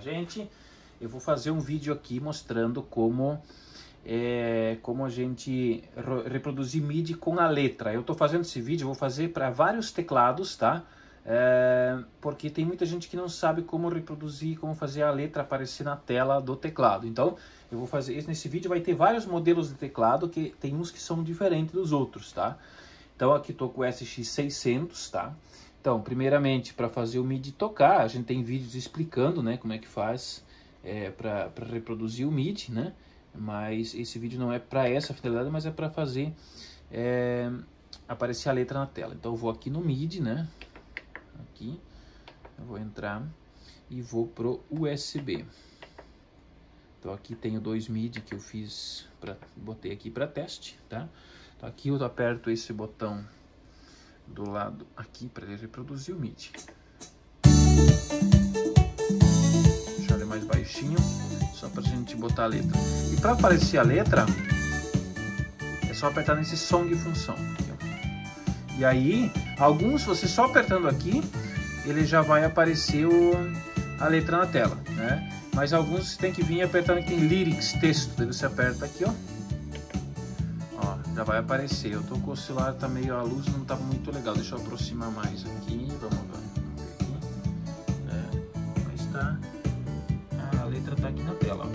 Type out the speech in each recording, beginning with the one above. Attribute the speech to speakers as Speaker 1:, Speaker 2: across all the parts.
Speaker 1: Gente. Eu vou fazer um vídeo aqui mostrando como é, como a gente reproduzir MIDI com a letra. Eu estou fazendo esse vídeo, vou fazer para vários teclados, tá? É, porque tem muita gente que não sabe como reproduzir, como fazer a letra aparecer na tela do teclado. Então, eu vou fazer nesse vídeo vai ter vários modelos de teclado que tem uns que são diferentes dos outros, tá? Então, aqui estou com o SX600, tá? Então, primeiramente, para fazer o MIDI tocar, a gente tem vídeos explicando, né, como é que faz é, para reproduzir o MIDI, né? Mas esse vídeo não é para essa finalidade, mas é para fazer é, aparecer a letra na tela. Então, eu vou aqui no MIDI, né? Aqui, eu vou entrar e vou pro USB. Então, aqui tenho dois MIDI que eu fiz, pra, botei aqui para teste, tá? Então, aqui eu aperto esse botão do lado aqui para ele reproduzir o MIDI. Deixa ele mais baixinho, só para a gente botar a letra. E para aparecer a letra, é só apertar nesse de função. E aí, alguns, você só apertando aqui, ele já vai aparecer o, a letra na tela, né? Mas alguns tem que vir apertando aqui em lyrics, texto. Você aperta aqui, ó já vai aparecer. Eu tô com o celular, tá meio, a luz não tá muito legal. Deixa eu aproximar mais aqui, vamos ver, aqui. É, mas tá, a letra tá aqui na tela,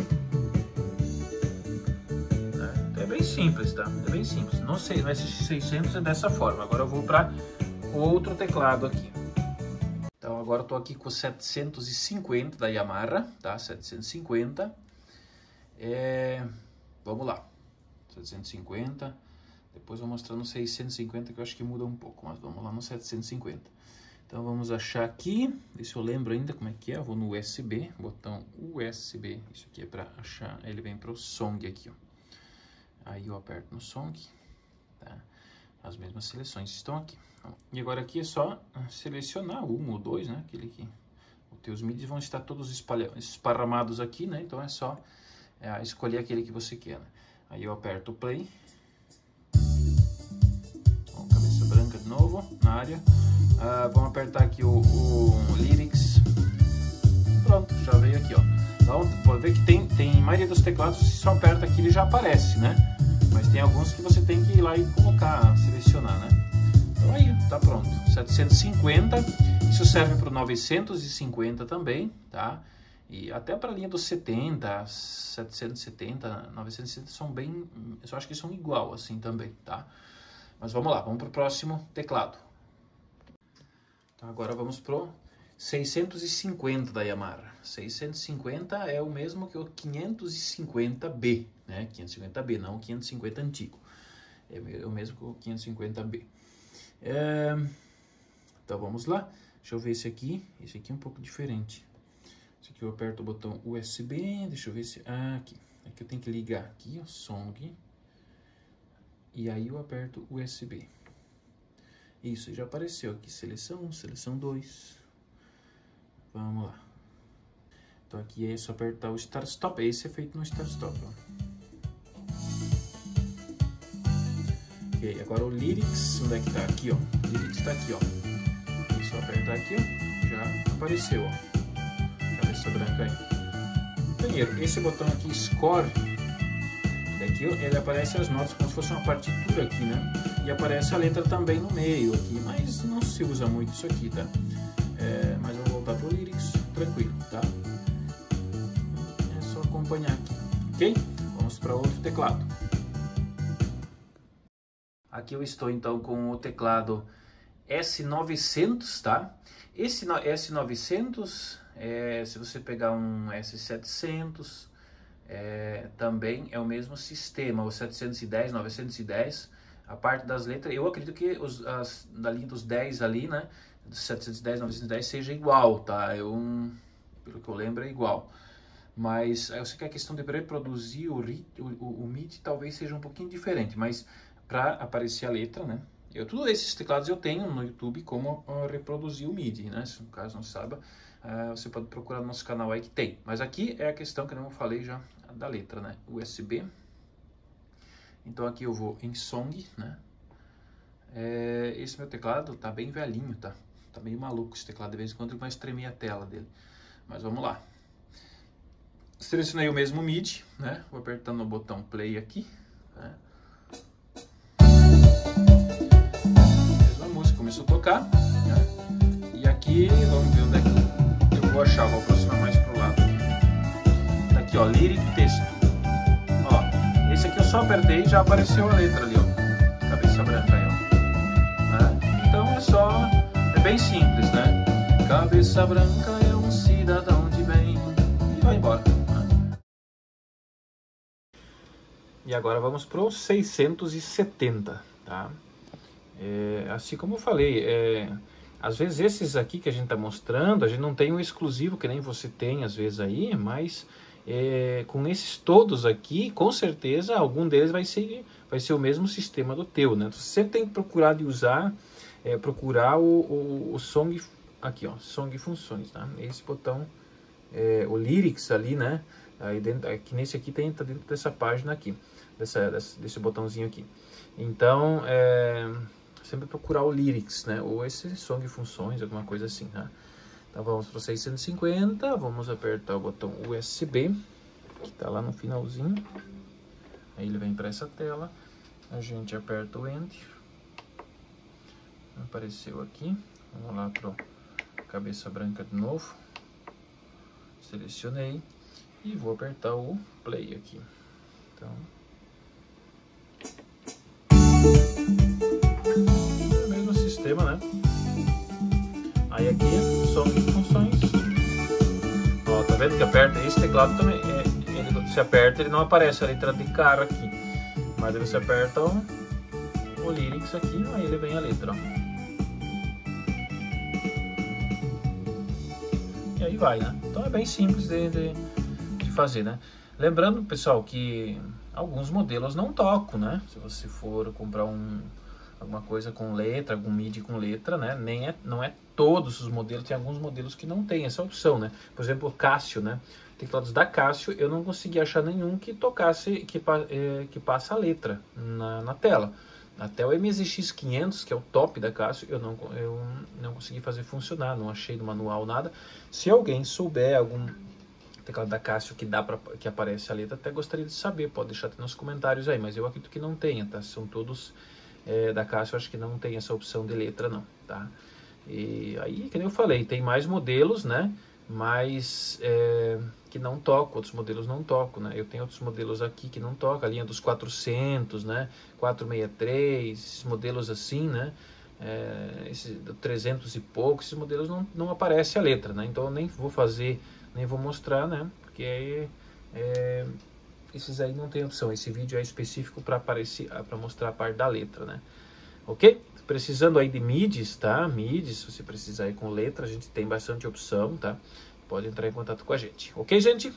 Speaker 1: é, é, bem simples, tá? É bem simples. Não sei, no S600 é dessa forma. Agora eu vou para outro teclado aqui. Então agora eu tô aqui com 750 da Yamaha, tá? 750. É, vamos lá. 750. Depois vou mostrar no 650 que eu acho que muda um pouco, mas vamos lá no 750. Então vamos achar aqui, se eu lembro ainda como é que é, eu vou no USB, botão USB, isso aqui é para achar, ele vem para o Song aqui, ó. Aí eu aperto no Song, tá? As mesmas seleções estão aqui. E agora aqui é só selecionar um ou dois, né? Aquele que os teus MIDIs vão estar todos esparramados aqui, né? Então é só é, escolher aquele que você quer. Né? Aí eu aperto o play novo na área. Uh, vamos apertar aqui o, o, Lyrics. Pronto, já veio aqui, ó. Então, pode ver que tem, tem maioria dos teclados, se só aperta aqui ele já aparece, né? Mas tem alguns que você tem que ir lá e colocar, selecionar, né? Então aí, tá pronto. 750, isso serve para o 950 também, tá? E até para a linha dos 70, 770, 970 são bem, eu acho que são igual assim também, tá? Mas vamos lá, vamos para o próximo teclado. Então agora vamos para o 650 da Yamaha. 650 é o mesmo que o 550B, né? 550B, não o 550 antigo. É o mesmo que o 550B. É... Então vamos lá. Deixa eu ver esse aqui. Esse aqui é um pouco diferente. Esse aqui eu aperto o botão USB. Deixa eu ver se... Ah, aqui. Aqui eu tenho que ligar aqui, o Song e aí eu aperto USB. Isso, já apareceu aqui, seleção 1, seleção 2. Vamos lá. Então aqui é só apertar o Start Stop, esse é feito no Start Stop. Ó. Ok, agora o Lyrics, onde é que tá? Aqui, ó. O Lyrics tá aqui, ó. É só apertar aqui, ó. Já apareceu, ó. Cabeça branca aí. Primeiro, esse botão aqui, Score, Aqui ele aparece as notas se fosse uma partitura aqui, né? E aparece a letra também no meio aqui, mas não se usa muito isso aqui, tá? É, mas eu vou voltar pro Lyrics, tranquilo, tá? É só acompanhar aqui, ok? Vamos para outro teclado. Aqui eu estou então com o teclado S900, tá? Esse S900, é, se você pegar um S700, é, também é o mesmo sistema, o 710, 910, a parte das letras, eu acredito que os, as, da linha dos 10 ali, né, dos 710, 910 seja igual, tá, eu, pelo que eu lembro é igual, mas eu sei que a questão de reproduzir o, o, o MIDI talvez seja um pouquinho diferente, mas para aparecer a letra, né, eu, todos esses teclados eu tenho no YouTube como uh, reproduzir o MIDI, né? Se no caso não saiba, uh, você pode procurar no nosso canal aí que tem. Mas aqui é a questão que eu não falei já da letra, né? USB. Então aqui eu vou em Song, né? É, esse meu teclado tá bem velhinho, tá? Tá meio maluco esse teclado, de vez em quando ele vai estremer a tela dele. Mas vamos lá. Selecionei o mesmo MIDI, né? Vou apertando o botão play aqui. Né? Começou a tocar. Né? E aqui, vamos ver onde é que eu vou achar. Vou aproximar mais pro lado. Tá aqui, ó, lyric texto. Ó, esse aqui eu só apertei e já apareceu a letra ali, ó. Cabeça branca aí, ó. Né? Então é só, é bem simples, né? Cabeça branca é um cidadão de bem. E vai embora. E agora vamos para o 670, tá? É, assim como eu falei, é, às vezes esses aqui que a gente está mostrando, a gente não tem um exclusivo que nem você tem às vezes aí, mas é, com esses todos aqui, com certeza algum deles vai ser, vai ser o mesmo sistema do teu, né? Você tem que procurar de usar, é, procurar o, o, o song, aqui ó, song funções, tá? Esse botão, é, o lyrics ali, né? Aí dentro, aqui nesse aqui tem tá dentro dessa página aqui dessa, desse botãozinho aqui. Então, é, sempre procurar o lyrics, né? Ou esse song funções, alguma coisa assim, né? Então vamos para 650, vamos apertar o botão USB, que está lá no finalzinho. Aí ele vem para essa tela, a gente aperta o Enter. Apareceu aqui, vamos lá para cabeça branca de novo. Selecionei e vou apertar o Play aqui. Então, né? Aí aqui, de funções. Ó, tá vendo que aperta? Esse teclado também, é, ele, se aperta, ele não aparece a letra de cara aqui. Mas se aperta o, o lyrics aqui, aí ele vem a letra. E aí vai, né? Então é bem simples de, de, de fazer, né? Lembrando, pessoal, que alguns modelos não tocam, né? Se você for comprar um, alguma coisa com letra, algum MIDI com letra, né? Nem é, não é todos os modelos, tem alguns modelos que não tem essa opção, né? Por exemplo, o Cássio, né? Teclados da Cássio, eu não consegui achar nenhum que tocasse, que, é, que passa a letra na, na tela. Até o MSX 500, que é o top da Cássio, eu não, eu não consegui fazer funcionar, não achei no manual nada. Se alguém souber algum teclado da Cássio que dá para que aparece a letra, até gostaria de saber, pode deixar nos comentários aí, mas eu acredito que não tenha, tá? São todos é, da Cássio, acho que não tem essa opção de letra não, tá? E aí, que nem eu falei, tem mais modelos, né? Mas é, que não tocam, outros modelos não tocam, né? Eu tenho outros modelos aqui que não tocam, a linha dos 400, né? 463, modelos assim, né? É, esse 300 e pouco, esses modelos não, não aparece a letra, né? Então eu nem vou fazer nem vou mostrar, né? Porque aí é, esses aí não tem opção. Esse vídeo é específico para aparecer, para mostrar a parte da letra, né? Ok? Precisando aí de midis, tá? Midis, se você precisar aí com letra, a gente tem bastante opção, tá? Pode entrar em contato com a gente. Ok, gente?